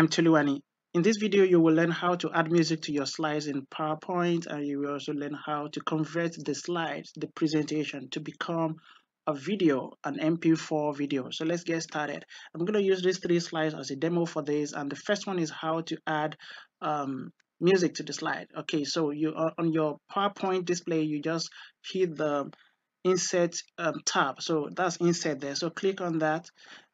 I'm Toluwani. In this video, you will learn how to add music to your slides in PowerPoint and you will also learn how to convert the slides, the presentation to become a video, an MP4 video. So let's get started. I'm going to use these three slides as a demo for this and the first one is how to add um, music to the slide. Okay, so you are on your PowerPoint display, you just hit the insert um, tab. So that's insert there. So click on that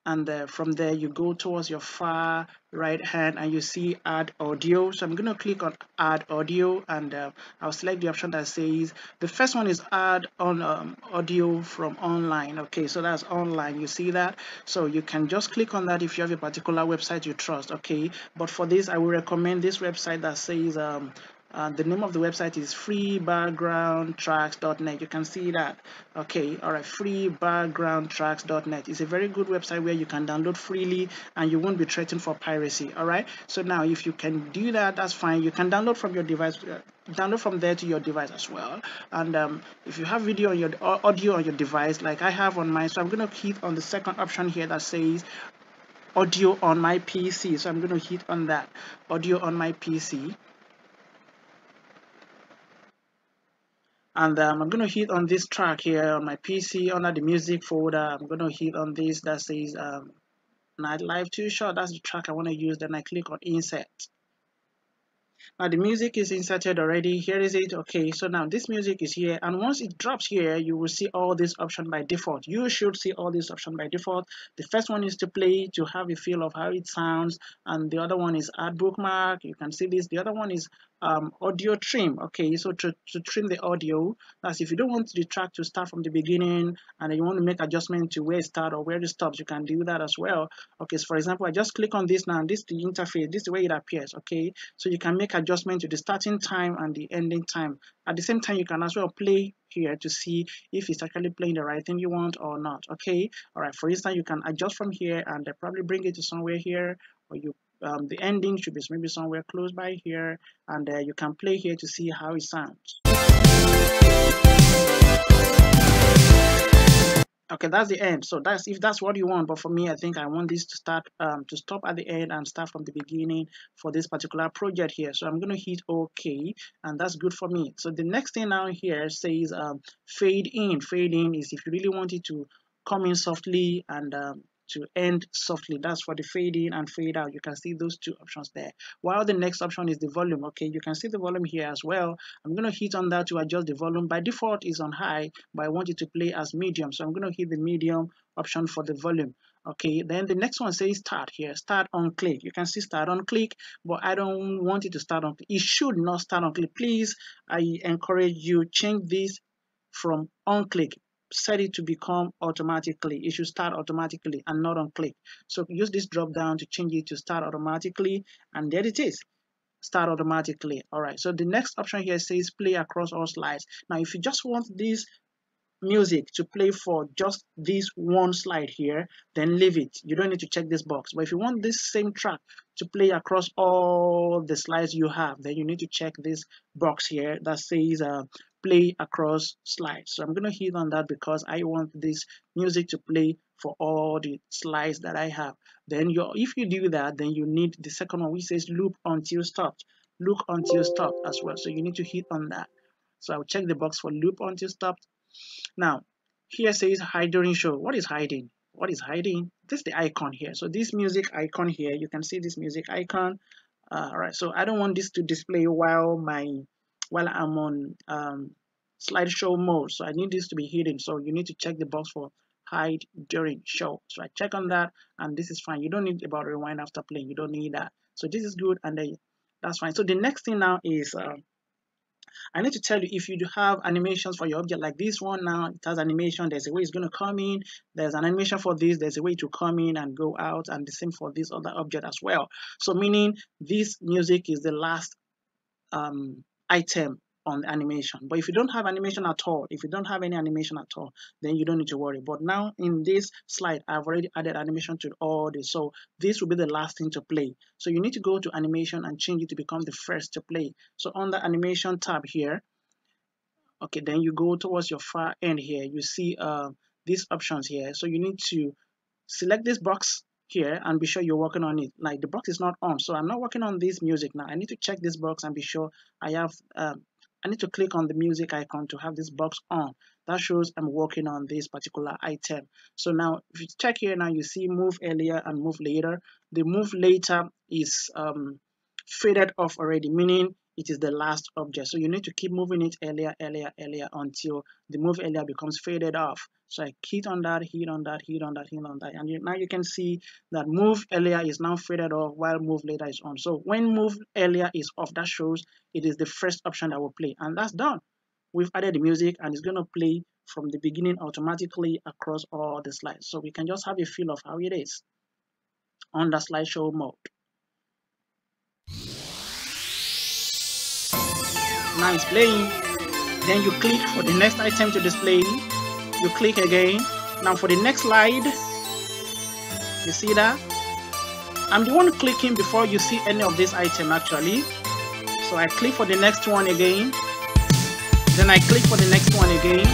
and uh, from there you go towards your far right hand and you see add audio. So i'm going to click on add audio and uh, i'll select the option that says the first one is add on um, audio from online. Okay so that's online. You see that? So you can just click on that if you have a particular website you trust. Okay but for this i will recommend this website that says um, uh, the name of the website is freebackgroundtracks.net you can see that. Okay all right freebackgroundtracks.net is a very good website where you can download freely and you won't be threatened for piracy all right? So now if you can do that that's fine. You can download from your device uh, download from there to your device as well. And um, if you have video on your audio on your device like I have on mine so I'm going to hit on the second option here that says audio on my PC so I'm going to hit on that audio on my PC and um, I'm going to hit on this track here on my PC under the music folder. I'm going to hit on this that says um, Nightlife Too Short. That's the track I want to use. Then I click on insert. Now the music is inserted already. Here is it. Okay so now this music is here. And once it drops here you will see all these options by default. You should see all these options by default. The first one is to play to have a feel of how it sounds. And the other one is add bookmark. You can see this. The other one is um, audio trim okay? So to, to trim the audio that's if you don't want the track to start from the beginning and you want to make adjustment to where it starts or where it stops you can do that as well. Okay so for example I just click on this now and this is the interface this is the way it appears okay? So you can make adjustment to the starting time and the ending time. At the same time you can as well play here to see if it's actually playing the right thing you want or not okay? All right for instance you can adjust from here and probably bring it to somewhere here or you um, the ending should be maybe somewhere close by here and uh, you can play here to see how it sounds. Okay that's the end. So that's if that's what you want but for me i think i want this to start um, to stop at the end and start from the beginning for this particular project here. So i'm going to hit ok and that's good for me. So the next thing now here says um, fade in. Fade in is if you really want it to come in softly and um, to end softly. That's for the fade in and fade out. You can see those two options there. While the next option is the volume okay you can see the volume here as well. I'm going to hit on that to adjust the volume. By default is on high but i want it to play as medium. So i'm going to hit the medium option for the volume okay? Then the next one says start here start on click. You can see start on click but i don't want it to start on click. It should not start on click. Please i encourage you change this from on click set it to become automatically. It should start automatically and not on click. So use this drop down to change it to start automatically and there it is. Start automatically. All right. So the next option here says play across all slides. Now if you just want this music to play for just this one slide here then leave it. You don't need to check this box. But if you want this same track to play across all the slides you have then you need to check this box here that says uh, play across slides so I'm gonna hit on that because I want this music to play for all the slides that I have then you if you do that then you need the second one which says loop until stopped loop until stopped as well so you need to hit on that so I'll check the box for loop until stopped now, here says hide during show. What is hiding? What is hiding? This is the icon here. So this music icon here, you can see this music icon. Uh, all right, so I don't want this to display while my while I'm on um, slideshow mode. So I need this to be hidden. So you need to check the box for hide during show. So I check on that, and this is fine. You don't need about rewind after playing. You don't need that. So this is good, and then that's fine. So the next thing now is uh, I need to tell you if you do have animations for your object like this one now, it has animation, there's a way it's going to come in, there's an animation for this, there's a way to come in and go out, and the same for this other object as well. So meaning this music is the last um, item on animation. But if you don't have animation at all, if you don't have any animation at all, then you don't need to worry. But now in this slide, I've already added animation to all this. So this will be the last thing to play. So you need to go to animation and change it to become the first to play. So on the animation tab here, okay, then you go towards your far end here, you see uh, these options here. So you need to select this box here and be sure you're working on it. Like the box is not on so i'm not working on this music now. I need to check this box and be sure i have um, i need to click on the music icon to have this box on. That shows i'm working on this particular item. So now if you check here now you see move earlier and move later. The move later is um, faded off already meaning it is the last object. So you need to keep moving it earlier earlier earlier until the move earlier becomes faded off. So I hit on that hit on that hit on that hit on that. And you, now you can see that move earlier is now faded off while move later is on. So when move earlier is off that shows it is the first option that will play. And that's done. We've added the music and it's going to play from the beginning automatically across all the slides. So we can just have a feel of how it is on the slideshow mode now it's playing. Then you click for the next item to display. You click again. Now for the next slide you see that? I'm the one clicking before you see any of this item actually. So I click for the next one again. Then I click for the next one again.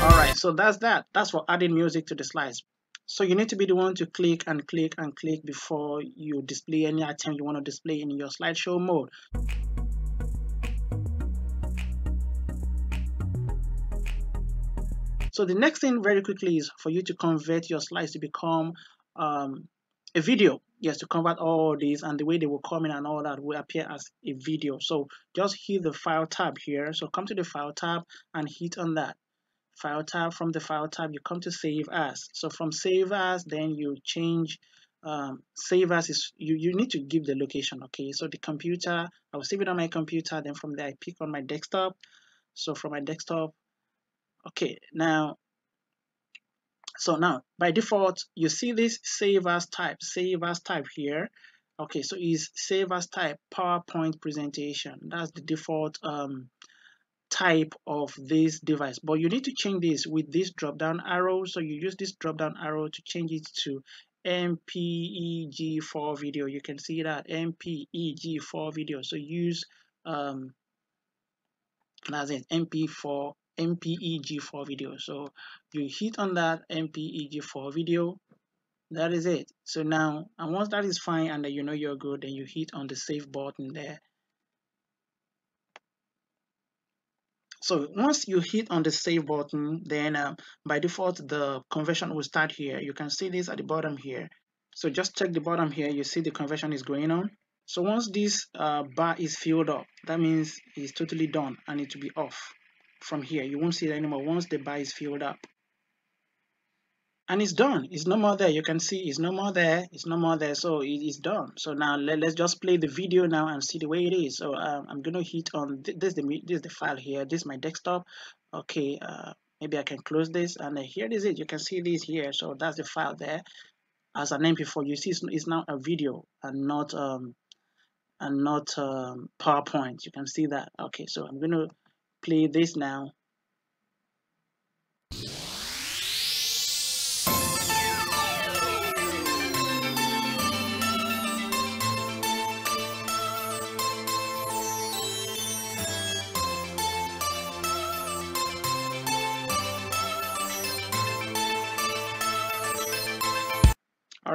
Alright so that's that. That's for adding music to the slides. So you need to be the one to click and click and click before you display any item you want to display in your slideshow mode So the next thing very quickly is for you to convert your slides to become um, a video. Yes, to convert all these and the way they will come in and all that will appear as a video. So just hit the file tab here. So come to the file tab and hit on that. File tab, from the file tab, you come to save as. So from save as, then you change um, save as is you, you need to give the location okay so the computer I will save it on my computer then from there I pick on my desktop so from my desktop okay now so now by default you see this save as type save as type here. Okay so is save as type PowerPoint presentation. That's the default um, type of this device. But you need to change this with this drop down arrow. So you use this drop down arrow to change it to MPEG4 video. You can see that MPEG4 video. So use um, that's it MP4 MPEG4 video. So you hit on that MPEG4 video. That is it. So now, and once that is fine and you know you're good, then you hit on the save button there. So once you hit on the save button, then uh, by default, the conversion will start here. You can see this at the bottom here. So just check the bottom here. You see the conversion is going on. So once this uh, bar is filled up, that means it's totally done and it will be off from here. You won't see it anymore once the bar is filled up. And it's done. It's no more there. You can see it's no more there. It's no more there. So it is done. So now let, us just play the video now and see the way it is. So um, I'm going to hit on th this, the, this is the file here. This is my desktop. Okay. Uh, maybe I can close this and here is it you can see this here so that's the file there as an mp4 you see it's, now a video and not um and not um, PowerPoint you can see that okay so I'm to play this now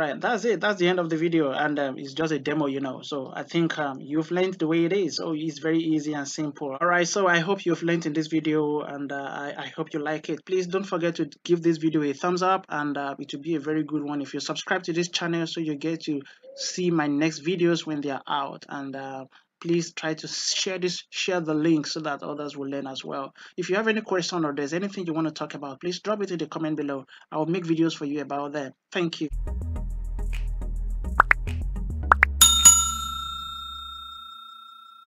right that's it. That's the end of the video and um, it's just a demo you know. So i think um, you've learned the way it is. So it's very easy and simple. All right so i hope you've learned in this video and uh, I, I, hope you like it. Please don't forget to give this video a thumbs up and uh, it will be a very good one if you subscribe to this channel so you get to see my next videos when they are out. And uh, please try to share this share the link so that others will learn as well. If you have any question or there's anything you want to talk about please drop it in the comment below. I will make videos for you about that. Thank you